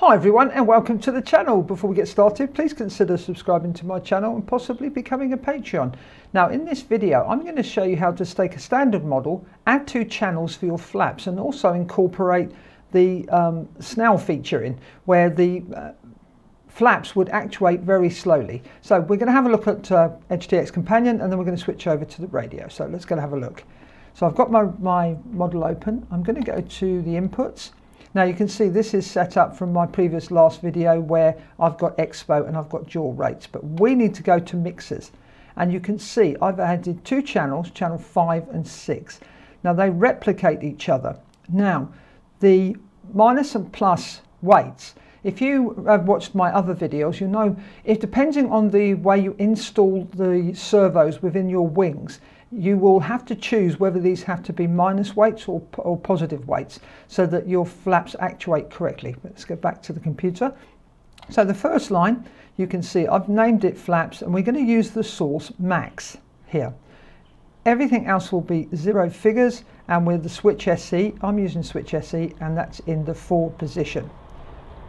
Hi everyone and welcome to the channel. Before we get started, please consider subscribing to my channel and possibly becoming a Patreon. Now in this video, I'm going to show you how to stake a standard model, add two channels for your flaps and also incorporate the um, feature in where the uh, flaps would actuate very slowly. So we're going to have a look at uh, EdgeTX Companion and then we're going to switch over to the radio. So let's go and have a look. So I've got my, my model open. I'm going to go to the inputs now you can see this is set up from my previous last video where I've got expo and I've got dual rates, but we need to go to mixers. And you can see I've added two channels, channel 5 and 6. Now they replicate each other. Now the minus and plus weights, if you have watched my other videos, you know it depending on the way you install the servos within your wings, you will have to choose whether these have to be minus weights or, or positive weights so that your flaps actuate correctly. Let's go back to the computer. So the first line, you can see I've named it flaps and we're going to use the source max here. Everything else will be zero figures and with the switch SE, I'm using switch SE and that's in the forward position.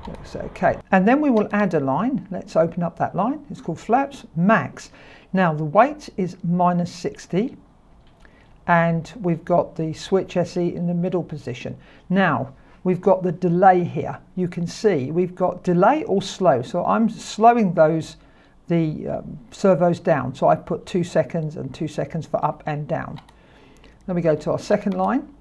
Looks okay. And then we will add a line. Let's open up that line. It's called flaps max. Now the weight is minus 60 and we've got the switch SE in the middle position. Now we've got the delay here. You can see we've got delay or slow. So I'm slowing those the um, servos down. So I put two seconds and two seconds for up and down. Then we go to our second line,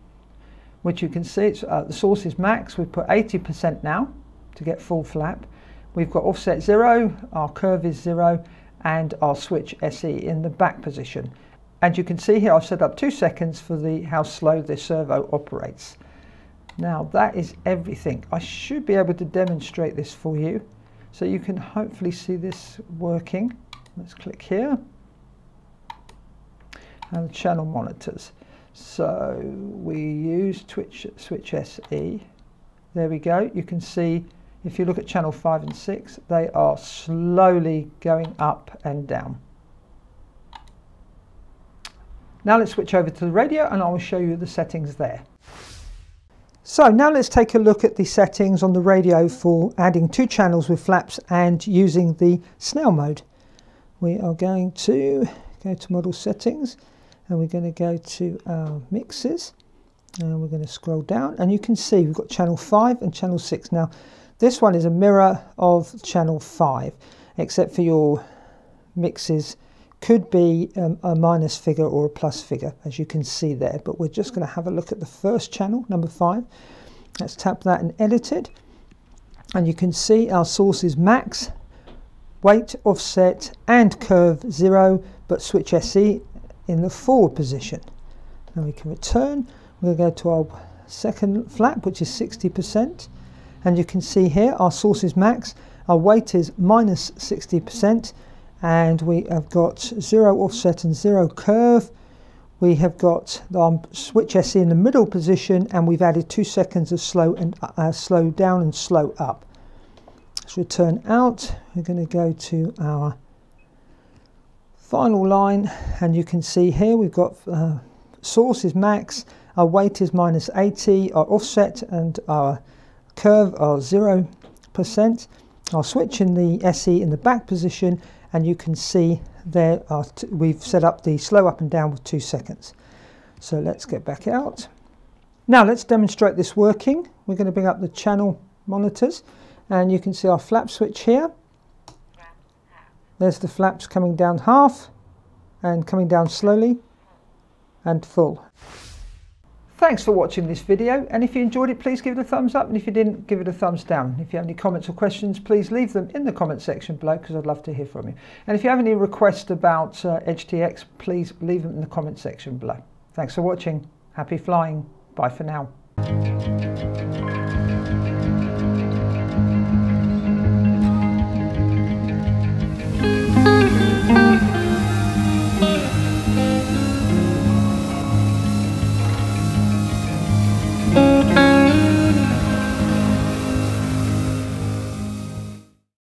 which you can see it's, uh, the source is max. We've put 80% now to get full flap. We've got offset zero, our curve is zero, and our switch SE in the back position. And you can see here I've set up two seconds for the how slow this servo operates. Now that is everything. I should be able to demonstrate this for you so you can hopefully see this working. Let's click here and the channel monitors. So we use Twitch Switch SE. There we go. You can see if you look at channel 5 and 6, they are slowly going up and down. Now let's switch over to the radio and I will show you the settings there. So now let's take a look at the settings on the radio for adding two channels with flaps and using the snail mode. We are going to go to model settings and we're going to go to our mixes and we're going to scroll down and you can see we've got channel 5 and channel 6. Now this one is a mirror of channel 5, except for your mixes could be um, a minus figure or a plus figure, as you can see there. But we're just going to have a look at the first channel, number 5. Let's tap that and edit it. And you can see our source is max, weight, offset, and curve 0, but switch SE in the forward position. Now we can return. We'll go to our second flap, which is 60%. And you can see here our source is max, our weight is minus 60%, and we have got zero offset and zero curve. We have got the switch SE in the middle position, and we've added two seconds of slow and uh, slow down and slow up. Let's return out. We're going to go to our final line, and you can see here we've got uh, source is max, our weight is minus 80, our offset and our curve are 0%. I'll switch in the SE in the back position and you can see there are we've set up the slow up and down with two seconds. So let's get back out. Now let's demonstrate this working. We're going to bring up the channel monitors and you can see our flap switch here. There's the flaps coming down half and coming down slowly and full. Thanks for watching this video and if you enjoyed it please give it a thumbs up and if you didn't give it a thumbs down. If you have any comments or questions please leave them in the comment section below because I'd love to hear from you. And if you have any requests about uh, EdgeTX please leave them in the comment section below. Thanks for watching. Happy flying. Bye for now.